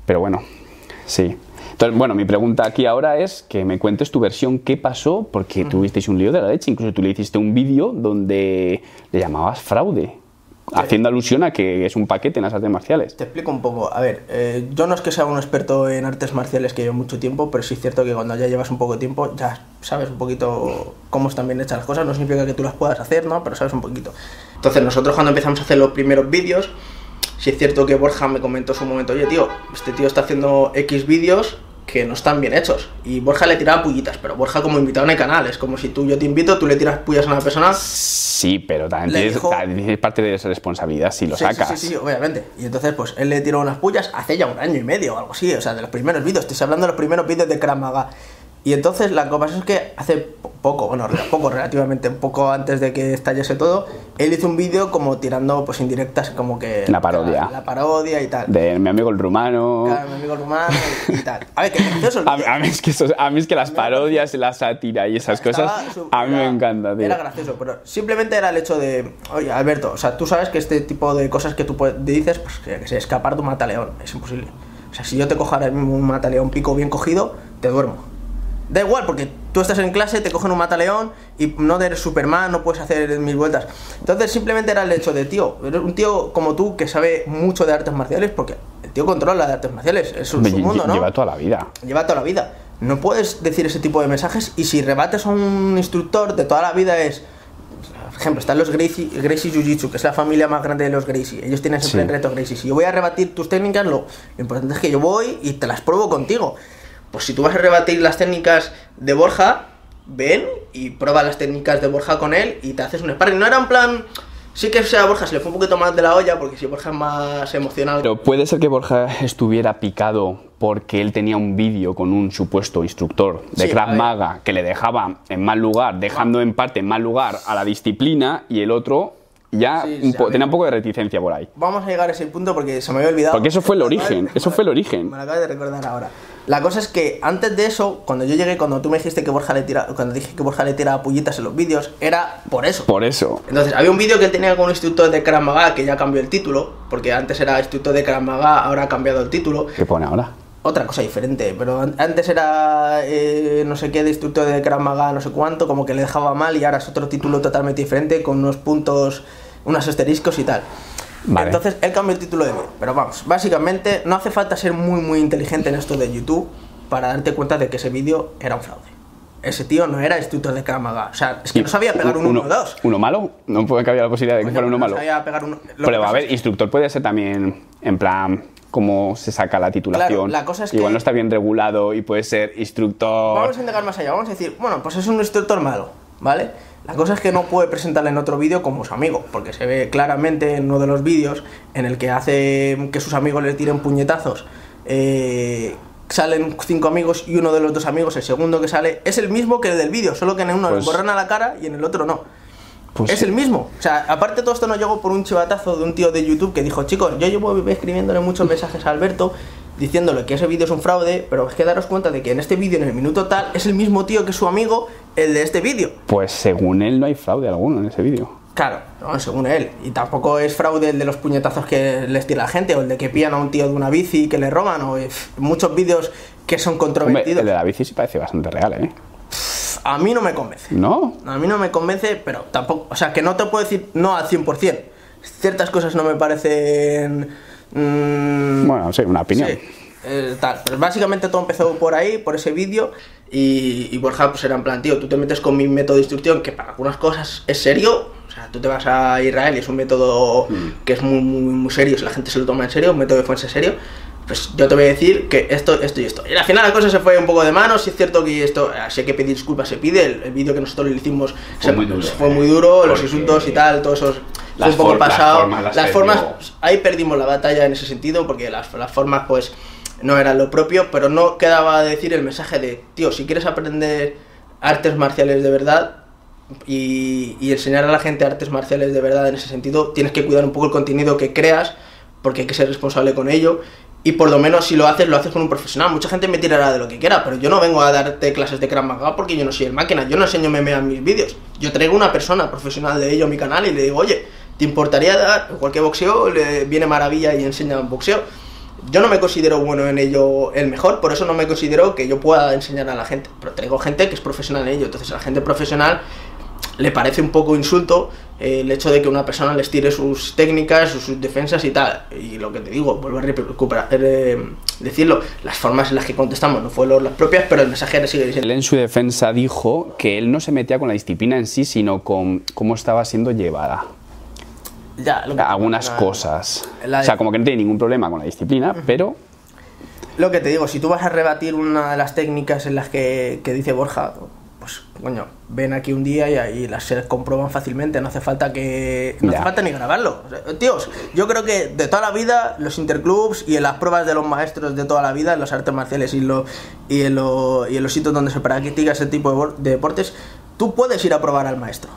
Pero bueno, sí. Entonces, bueno, mi pregunta aquí ahora es que me cuentes tu versión, qué pasó, porque tuvisteis un lío de la leche, incluso tú le hiciste un vídeo donde le llamabas fraude, haciendo alusión a que es un paquete en las artes marciales. Te explico un poco. A ver, eh, yo no es que sea un experto en artes marciales que llevo mucho tiempo, pero sí es cierto que cuando ya llevas un poco de tiempo, ya sabes un poquito cómo están bien hechas las cosas. No significa que tú las puedas hacer, ¿no? Pero sabes un poquito. Entonces, nosotros cuando empezamos a hacer los primeros vídeos, sí es cierto que Borja me comentó en su momento, oye, tío, este tío está haciendo X vídeos que no están bien hechos. Y Borja le tiraba pullitas, pero Borja como invitado en el canal, es como si tú, yo te invito, tú le tiras pullas a una persona, Sí, pero también tienes, dijo- también tienes parte de esa responsabilidad si lo Sí, sí, sacas. Sí, sí, obviamente. Y entonces, pues él le tiró unas pullas hace ya un año y medio o algo así, o sea, de los primeros vídeos. Estoy hablando de los primeros vídeos de Krav Maga. Y entonces, la cosa es que hace po- poco, bueno, poco, relativamente poco antes de que estallase todo, él hizo un vídeo como tirando, pues indirectas, como que. La parodia. La, la parodia y tal. De mi amigo el rumano. Claro, mi amigo rumano y, tal. A ver, que gracioso el A, a mí es que eso- a mí es que las parodias, la sátira y esas cosas, su- a mí me era- encanta, tío. Era gracioso, pero simplemente era el hecho de, oye, Alberto, o sea, tú sabes que este tipo de cosas que tú dices, pues que se escapar de un mataleón, es imposible. O sea, si yo te cojo ahora mismo un mataleón pico bien cogido, te duermo. Da igual, porque tú estás en clase, te cogen un mataleón y no eres Superman, no puedes hacer mil vueltas. Entonces simplemente era el hecho de, tío, eres un tío como tú que sabe mucho de artes marciales, porque el tío controla de artes marciales, es su, su mundo, ¿no? Lleva toda la vida. lleva toda la vida. No puedes decir ese tipo de mensajes y si rebates a un instructor de toda la vida es... Por ejemplo, están los Gracie, Gracie Jiu-Jitsu, que es la familia más grande de los Gracie. Ellos tienen siempre Sí. el reto Gracie. Si yo voy a rebatir tus técnicas, lo, lo importante es que yo voy y te las pruebo contigo. Pues si tú vas a rebatir las técnicas de Borja, ven y prueba las técnicas de Borja con él y te haces un sparring. No era en plan... Sí que sea Borja se le fue un poquito más de la olla porque si Borja es más emocional... Pero puede ser que Borja estuviera picado porque él tenía un vídeo con un supuesto instructor de Sí, Krav. Maga que le dejaba en mal lugar, dejando en parte en mal lugar a la disciplina y el otro ya Sí, un tenía un poco de reticencia por ahí. Vamos a llegar a ese punto porque se me había olvidado. Porque eso fue el origen, eso fue el origen. Me lo acabas de recordar ahora. La cosa es que antes de eso, cuando yo llegué, cuando tú me dijiste que Borja le tira, cuando dije que Borja le tiraba pullitas en los vídeos, era por eso. Por eso. Entonces, había un vídeo que tenía con un instructor de Krav Maga que ya cambió el título, porque antes era instructor de Krav Maga, ahora ha cambiado el título. ¿Qué pone ahora? Otra cosa diferente, pero an- antes era eh, no sé qué de instructor de Krav Maga, no sé cuánto, como que le dejaba mal y ahora es otro título totalmente diferente con unos puntos, unos asteriscos y tal. Vale. Entonces él cambió el título de vídeo. Pero vamos, básicamente no hace falta ser muy muy inteligente en esto de YouTube para darte cuenta de que ese vídeo era un fraude. Ese tío no era instructor de Krav Maga. O sea, es que no sabía pegar un 1 o 2. ¿Uno malo? No puede caber la posibilidad de que fuera uno no malo. sabía pegar uno. Pero a ver, es instructor puede ser también en plan cómo se saca la titulación. la cosa es Igual que- no está bien regulado y puede ser instructor. Vamos a indagar más allá, vamos a decir, bueno, pues es un instructor malo, ¿vale? La cosa es que no puede presentarle en otro vídeo como su amigo, porque se ve claramente en uno de los vídeos en el que hace que sus amigos le tiren puñetazos. eh, salen cinco amigos y uno de los dos amigos, el segundo que sale, es el mismo que el del vídeo, solo que en uno le Pues- borran a la cara y en el otro no. Pues es sí. el mismo. O sea, aparte todo esto no llegó por un chivatazo de un tío de YouTube que dijo, chicos, yo llevo escribiéndole muchos mensajes a Alberto diciéndole que ese vídeo es un fraude, pero es que daros cuenta de que en este vídeo, en el minuto tal, es el mismo tío que su amigo, el de este vídeo. Pues según él no hay fraude alguno en ese vídeo. Claro, no, según él. Y tampoco es fraude el de los puñetazos que les tira la gente, o el de que pillan a un tío de una bici y que le roban, o eh, muchos vídeos que son Hombre, controvertidos. el de la bici sí parece bastante real, ¿eh? A mí no me convence. ¿No? A mí no me convence, pero tampoco. O sea, que no te puedo decir no al 100%. Ciertas cosas no me parecen. Mm, Bueno, sí, una opinión. sí, eh, tal. Pero básicamente todo empezó por ahí, por ese vídeo. Y, y Borja, pues era en plan, tío, tú te metes con mi método de instrucción, que para algunas cosas es serio. O sea, tú te vas a Israel y es un método que es muy, muy, muy serio. Si la gente se lo toma en serio, un método de defensa serio. Pues yo te voy a decir que esto, esto y esto. Y al final la cosa se fue un poco de manos. Y es cierto que esto, si hay que pedir disculpas, se pide. El, el vídeo que nosotros le hicimos Fue se- muy duro, fue muy duro. Los insultos y tal, todo eso fue las un poco for- las pasado. formas las las formas, perdió. ahí perdimos la batalla en ese sentido, porque las, las formas, pues, no eran lo propio, pero no quedaba de decir el mensaje de, tío, si quieres aprender artes marciales de verdad y, y enseñar a la gente artes marciales de verdad en ese sentido, tienes que cuidar un poco el contenido que creas, porque hay que ser responsable con ello. Y por lo menos si lo haces, lo haces con un profesional. Mucha gente me tirará de lo que quiera, pero yo no vengo a darte clases de Krav Maga porque yo no soy el máquina. Yo no enseño MMA en mis vídeos. Yo traigo una persona profesional de ello a mi canal y le digo, oye, ¿te importaría dar cualquier boxeo? Le viene maravilla y enseña boxeo. Yo no me considero bueno en ello el mejor, por eso no me considero que yo pueda enseñar a la gente. Pero traigo gente que es profesional en ello. Entonces a la gente profesional le parece un poco insulto eh, el hecho de que una persona les tire sus técnicas, sus, sus defensas y tal. Y lo que te digo, vuelvo a recuperar, eh, decirlo, las formas en las que contestamos no fueron las propias, pero el mensaje sigue Él diciendo. en su defensa dijo que él no se metía con la disciplina en sí, sino con cómo estaba siendo llevada. Ya, lo que- Algunas cosas. La- O sea, como que no tiene ningún problema con la disciplina, pero Lo que te digo, si tú vas a rebatir una de las técnicas en las que, que dice Borja, pues coño, ven aquí un día y ahí las se comprueban fácilmente, no hace falta que no Ya. hace falta ni grabarlo. Tíos, yo creo que de toda la vida los interclubs y en las pruebas de los maestros de toda la vida, en los artes marciales y, lo, y, en, lo- y en los sitios donde se practica ese tipo de, de deportes, tú puedes ir a probar al maestro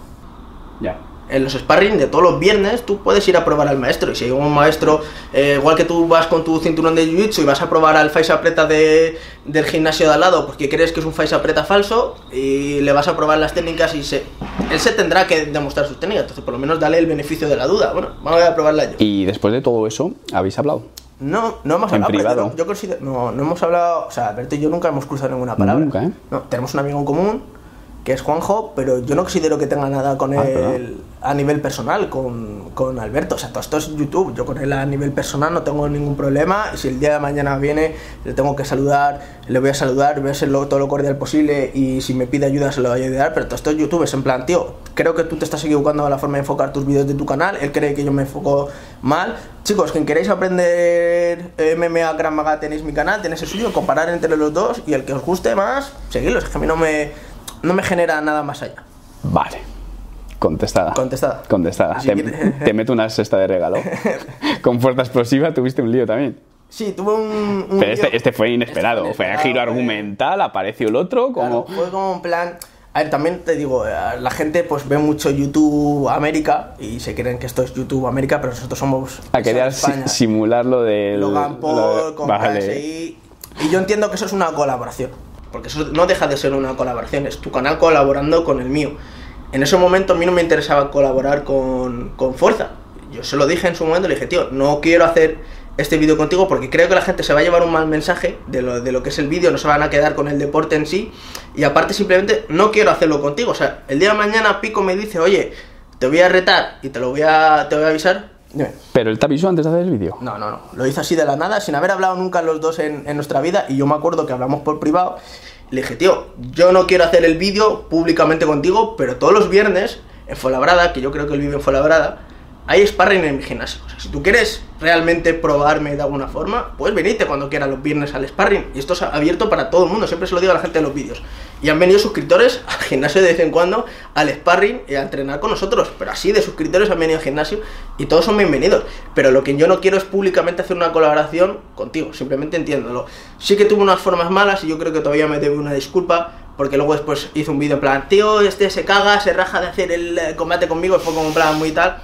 ya. En los sparring de todos los viernes tú puedes ir a probar al maestro y si hay un maestro eh, igual que tú vas con tu cinturón de jiu-jitsu y vas a probar al faisa preta de, del gimnasio de al lado porque crees que es un faisa preta falso y le vas a probar las técnicas y se, él se tendrá que demostrar sus técnicas entonces por lo menos dale el beneficio de la duda bueno vamos a probarla yo Y después de todo eso, ¿habéis hablado? no, no hemos En hablado, privado. yo, yo considero, no, no hemos hablado, o sea, Alberto y yo nunca hemos cruzado ninguna palabra. Nunca, ¿eh? No, tenemos un amigo en común, que es Juanjo, pero yo no considero que tenga nada con Ah, él a nivel personal, con, con Alberto. O sea, todo esto es YouTube. Yo con él a nivel personal no tengo ningún problema. Si el día de mañana viene, le tengo que saludar, le voy a saludar, voy a ser todo lo cordial posible. Y si me pide ayuda, se lo voy a ayudar. Pero todo esto es YouTube. Es en plan, tío, creo que tú te estás equivocando a la forma de enfocar tus vídeos de tu canal. Él cree que yo me enfoco mal. Chicos, quien queréis aprender eh, MMA Gran Maga, tenéis mi canal, tenéis el suyo, comparar entre los dos. Y el que os guste más, seguidlo. Es que a mí no me, no me genera nada más allá. Vale. Contestada. Contestada. Contestada. Te, meto una cesta de regalo. Con fuerza explosiva tuviste un lío también. Sí, tuve un. un Pero este, este fue inesperado. Este fue fue a giro inesperado, argumental, apareció el otro, como... Claro, fue como un plan. A ver, también te digo, eh, la gente pues ve mucho YouTube América y se creen que esto es YouTube América, pero nosotros somos. A querer España. simular lo del... Logan Paul lo- con vale. KSI. Y yo entiendo que eso es una colaboración. Porque eso no deja de ser una colaboración, es tu canal colaborando con el mío. En ese momento a mí no me interesaba colaborar con, con Fuerza. Yo se lo dije en su momento, le dije, tío, no quiero hacer este vídeo contigo porque creo que la gente se va a llevar un mal mensaje de lo, de lo que es el vídeo, no se van a quedar con el deporte en sí. Y aparte simplemente no quiero hacerlo contigo. O sea, el día de mañana Pico me dice, oye, te voy a retar y te lo voy a, te voy a avisar. Dime. Pero él te avisó antes de hacer el vídeo. No, no, no. Lo hizo así de la nada, sin haber hablado nunca los dos en, en nuestra vida. Y yo me acuerdo que hablamos por privado. Le dije, tío, yo no quiero hacer el vídeo públicamente contigo, pero todos los viernes en Fuenlabrada, que yo creo que él vive en Fuenlabrada, hay sparring en mi gimnasio. O sea, si tú quieres realmente probarme de alguna forma, puedes venirte cuando quieras los viernes al sparring. Y esto es abierto para todo el mundo, siempre se lo digo a la gente de los vídeos. Y han venido suscriptores al gimnasio de vez en cuando, al sparring y a entrenar con nosotros. Pero así de suscriptores han venido al gimnasio y todos son bienvenidos. Pero lo que yo no quiero es públicamente hacer una colaboración contigo, simplemente entiéndolo. Sí que tuvo unas formas malas y yo creo que todavía me debe una disculpa. Porque luego después hizo un vídeo en plan, tío, este se caga, se raja de hacer el eh, combate conmigo, fue como en plan muy tal.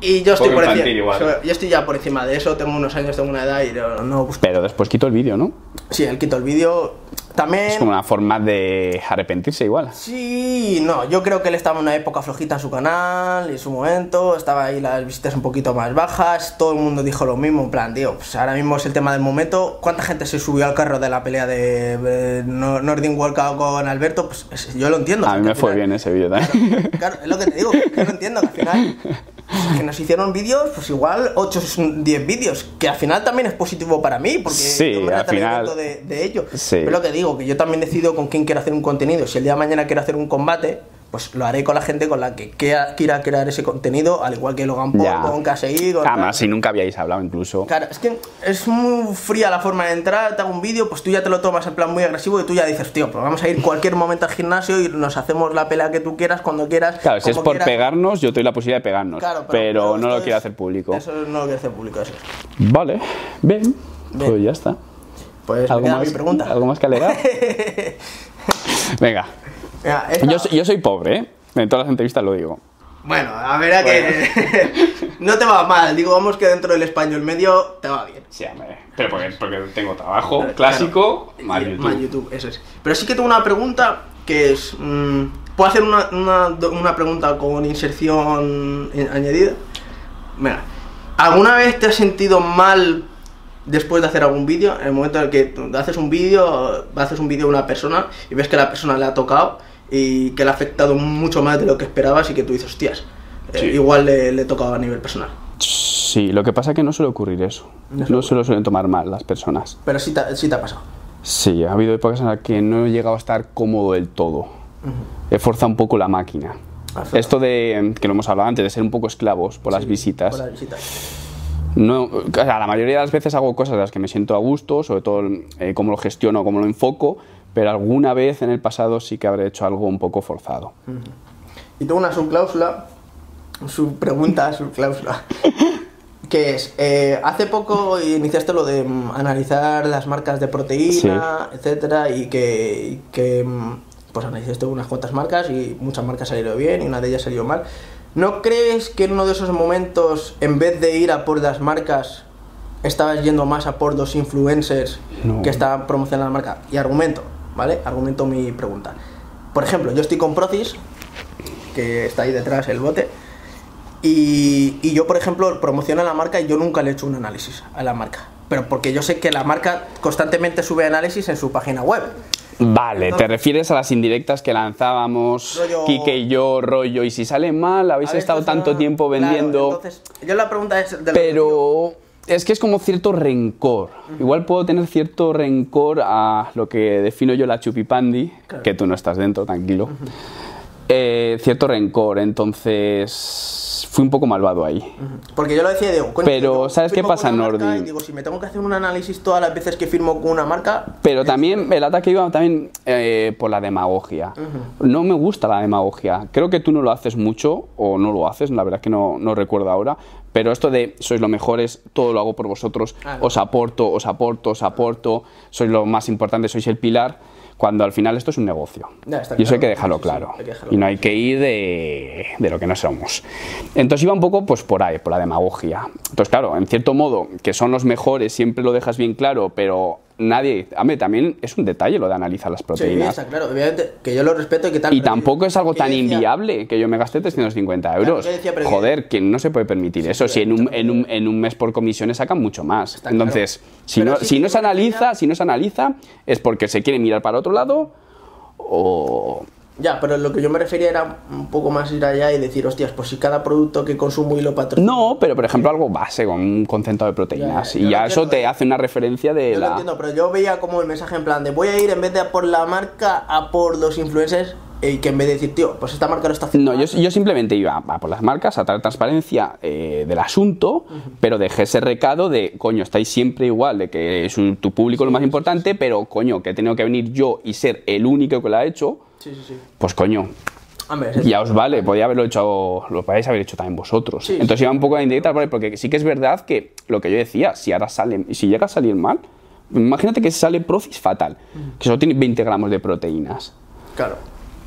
Y yo estoy por encima. igual. Yo estoy ya por encima de eso, tengo unos años, tengo una edad y no, no busco. Pero después quitó el vídeo, ¿no? Sí, él quitó el vídeo. También. Es como una forma de arrepentirse igual. Sí, no, yo creo que él estaba en una época flojita en su canal, en su momento, estaba ahí las visitas un poquito más bajas, todo el mundo dijo lo mismo, en plan, tío, pues ahora mismo es el tema del momento, ¿cuánta gente se subió al carro de la pelea de eh, No- Nordin Workout con Alberto? Pues es- yo lo entiendo. A mí me fue final- bien ese vídeo también. Claro, es lo que te digo, que yo lo entiendo, que al final que nos hicieron vídeos, pues igual 8 o 10 vídeos, que al final también es positivo para mí, porque Sí, yo me al final- de, de ello. Sí. Pero lo que digo, que yo también decido con quién quiero hacer un contenido. Si el día de mañana quiero hacer un combate, pues lo haré con la gente con la que quiera, crear ese contenido, al igual que Logan Paul, con KSI, con... Además, si nunca habíais hablado incluso. Claro, es que es muy fría la forma de entrar, te hago un vídeo, pues tú ya te lo tomas en plan muy agresivo y tú ya dices, tío, pues vamos a ir cualquier momento al gimnasio y nos hacemos la pelea que tú quieras, cuando quieras. Claro, si es por quieras. pegarnos, yo te doy la posibilidad de pegarnos. Claro, pero, no lo quiero hacer público. Eso no lo quiero hacer público, eso es. Vale, bien. Bien. Pues ya está. Pues me ¿Algo queda más, mi pregunta. ¿Algo más que alegar? Venga. Mira, esta- Yo, soy- yo soy pobre, ¿eh? En todas las entrevistas lo digo. Bueno, a ver, a que no te va mal. Digo, vamos que dentro del español medio te va bien. Sí, hombre. Pero porque, porque tengo trabajo Claro. clásico, más YouTube. Más YouTube, eso es. Pero sí que tengo una pregunta que es... mm, ¿Puedo hacer una, una, una pregunta con inserción en- añadida? Mira, ¿alguna vez te has sentido mal después de hacer algún vídeo? En el momento en el que haces un vídeo, haces un vídeo a una persona y ves que la persona le ha tocado y que le ha afectado mucho más de lo que esperabas y que tú dices, hostias, eh, igual le, le he tocado a nivel personal. Sí, lo que pasa es que no suele ocurrir eso. No se lo suelen tomar mal las personas. Pero sí te, sí te ha pasado. Sí, ha habido épocas en las que no he llegado a estar cómodo del todo. He forzado un poco la máquina. Esto de, que lo hemos hablado antes, de ser un poco esclavos por las visitas. Por las visitas. No, o sea, la mayoría de las veces hago cosas de las que me siento a gusto, sobre todo eh, cómo lo gestiono, cómo lo enfoco, pero alguna vez en el pasado sí que habré hecho algo un poco forzado. Y tengo una subcláusula, subpregunta, subcláusula, que es, eh, hace poco iniciaste lo de mm, analizar las marcas de proteína, etcétera, y que, y que, mm, pues analizaste unas cuantas marcas y muchas marcas salieron bien y una de ellas salió mal. ¿No crees que en uno de esos momentos, en vez de ir a por las marcas, estabas yendo más a por los influencers No. que estaban promocionando la marca? Y argumento, ¿vale? Argumento mi pregunta. Por ejemplo, yo estoy con Procis, que está ahí detrás el bote. Y, y yo, por ejemplo, promociono la marca y yo nunca le he hecho un análisis a la marca. Pero porque yo sé que la marca constantemente sube análisis en su página web. Vale, te refieres a las indirectas que lanzábamos Rollo- Quique y yo, rollo, y si sale mal, habéis estado tanto tiempo Claro, vendiendo, entonces, yo la pregunta es... de pero es que es como cierto rencor. Igual puedo tener cierto rencor a lo que defino yo la chupipandi, Claro. que tú no estás dentro, tranquilo. Eh, cierto rencor, entonces fui un poco malvado ahí. Porque yo lo decía, digo, Pero, ¿sabes qué pasa, Nordi? digo, si me tengo que hacer un análisis todas las veces que firmo con una marca... Pero también el ataque iba también eh, por la demagogia. No me gusta la demagogia. Creo que tú no lo haces mucho o no lo haces, la verdad es que no, no recuerdo ahora. Pero esto de sois lo mejores, todo lo hago por vosotros, Ah, os aporto, os aporto, os aporto, sois lo más importante, sois el pilar, cuando al final esto es un negocio. Ya, y eso hay que dejarlo Sí, sí, claro. hay que dejarlo y no hay que ir de, de lo que no somos. Entonces iba un poco pues por ahí, por la demagogia. Entonces, claro, en cierto modo, que son los mejores, siempre lo dejas bien claro, pero nadie. Hombre, también es un detalle lo de analizar las Sí, proteínas. está claro, obviamente, que yo lo respeto y que tal... y tampoco yo- es algo tan decía- inviable que yo me gasté 350 euros. decía, Joder, que no se puede permitir eso. Si en un, en, un, en un mes por comisiones sacan mucho más. Está Entonces, claro. si, no, sí si que no se analiza, si no se analiza, es porque se quiere mirar para otro lado o, Ya, pero lo que yo me refería era un poco más ir allá y decir, hostias, pues si cada producto que consumo y lo patrocino. No, pero por ejemplo algo base, con un concentrado de proteínas. Ya, y yo ya lo eso te eh. hace una referencia de Yo lo la... entiendo, pero yo veía como el mensaje en plan de voy a ir en vez de a por la marca, a por los influencers, y que en vez de decir, tío, pues esta marca lo está haciendo. No, yo, mal". yo simplemente iba a por las marcas, a traer transparencia eh, del asunto, pero dejé ese recado de, coño, estáis siempre igual, de que es un- tu público lo más importante, pero coño, que he tenido que venir yo y ser el único que lo ha hecho, Sí, sí, sí. pues coño, Hombre, ya os vale, podía haberlo hecho, lo podíais haber hecho también vosotros. Sí, Entonces iba un poco a indirecta, ¿vale? porque sí que es verdad que lo que yo decía, si ahora sale, si llega a salir mal, imagínate que sale Procis fatal, que solo tiene 20 gramos de proteínas. Claro.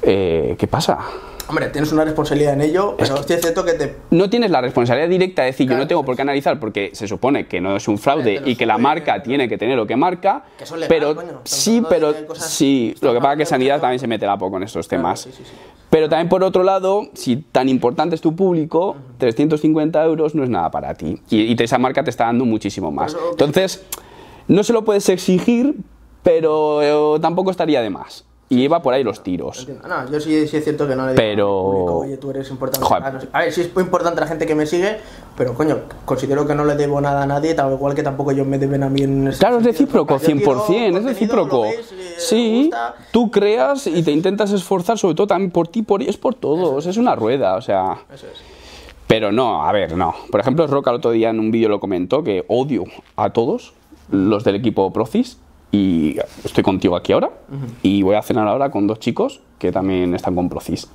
Eh, ¿Qué pasa? Hombre, tienes una responsabilidad en ello, pero es cierto que te. no tienes la responsabilidad directa de decir yo Claro, no tengo por qué analizar porque se supone que no es un fraude y que la marca claro. tiene que tener lo que marca, Que legal, pero coño, sí, pero sí, lo que pasa es que sanidad también se mete la poco en estos temas. sí, sí, sí. Pero también por otro lado, si tan importante es tu público, 350 euros no es nada para ti y, y esa marca te está dando muchísimo más. Entonces, no se lo puedes exigir, pero eh, tampoco estaría de más. Y iba por ahí los tiros. No, yo sí, sí es cierto que no le digo Pero- público, oye, tú eres importante. Joder. A ver, sí es muy importante la gente que me sigue, pero coño, considero que no le debo nada a nadie, tal igual que tampoco ellos me deben a mí en ese Claro, es recíproco, Yo quiero 100%, es recíproco. ves, eh, Sí, tú creas y te intentas esforzar, sobre todo también por ti, por es por todos, es una rueda, o sea... Eso es. Pero no, a ver, no. Por ejemplo, Roca el otro día en un vídeo lo comentó que odio a todos los del equipo Procis y estoy contigo aquí ahora y voy a cenar ahora con dos chicos que también están con Procis.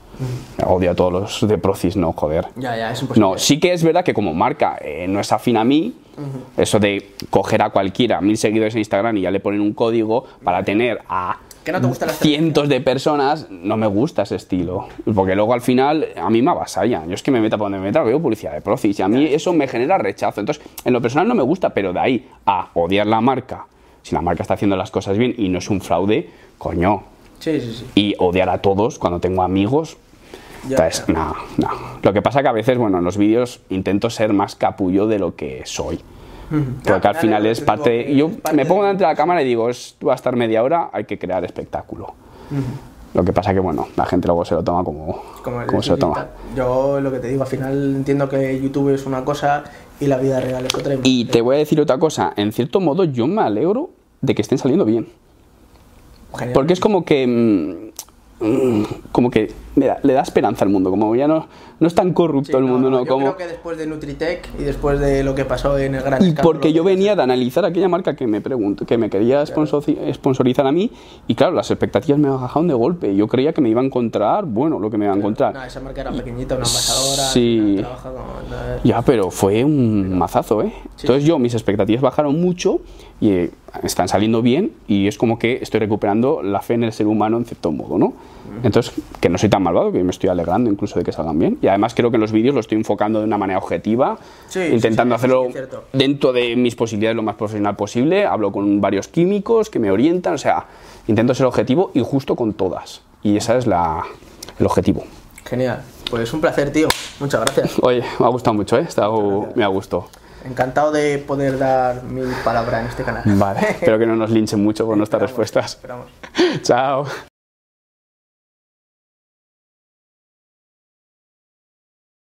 Odio a todos los de Procis, no, joder. Ya, ya, es imposible. No, sí que es verdad que como marca eh, no es afín a mí, eso de coger a cualquiera, mil seguidores en Instagram y ya le ponen un código para tener a Que no te gusta cientos de personas, no me gusta ese estilo. Porque luego al final a mí me avasalla. Yo es que me meta por donde me meta, veo publicidad de Procis y a mí eso me genera rechazo. Entonces, en lo personal no me gusta, pero de ahí a odiar la marca, si la marca está haciendo las cosas bien y no es un fraude, coño. Sí, sí, sí. Y odiar a todos cuando tengo amigos, Ya, entonces, ya. no, no. Lo que pasa que a veces, bueno, en los vídeos intento ser más capullo de lo que soy. Porque al final es parte. Yo me pongo de- delante de la cámara y digo, es, va a estar media hora, hay que crear espectáculo. Lo que pasa que, bueno, la gente luego se lo toma como, Como, se lo toma. Yo lo que te digo, al final entiendo que YouTube es una cosa y la vida real es otra. Y te voy a decir otra cosa, en cierto modo yo me alegro de que estén saliendo bien. Genial. Porque es como que. mm, como que mira, le da esperanza al mundo, como ya no, no es tan corrupto Sí, el mundo, ¿no? Yo Como, creo que después de Nutritech y después de lo que pasó en el gran Y porque yo venía de analizar aquella marca que me preguntó, que me quería sponsori- sponsorizar a mí, y claro, las expectativas me bajaron de golpe. Yo creía que me iba a encontrar, bueno, lo que me iba a encontrar. No, esa marca era pequeñita, una envasadora. Sí. con- Ya, pero fue un mazazo, ¿eh? Entonces yo, mis expectativas bajaron mucho y eh, están saliendo bien y es como que estoy recuperando la fe en el ser humano en cierto modo, ¿no? Entonces, que no soy tan malvado, que me estoy alegrando incluso de que salgan bien. Y además creo que en los vídeos lo estoy enfocando de una manera objetiva, Sí, intentando sí, sí, hacerlo es dentro de mis posibilidades lo más profesional posible. Hablo con varios químicos que me orientan, o sea, intento ser objetivo y justo con todas. Y ese es la, el objetivo. Genial. Pues un placer, tío. Muchas gracias. Oye, me ha gustado mucho, ¿eh? He estado- me ha gustado. Encantado de poder dar mi palabra en este canal. Vale, espero que no nos linchen mucho por nuestras respuestas. Esperamos. Chao.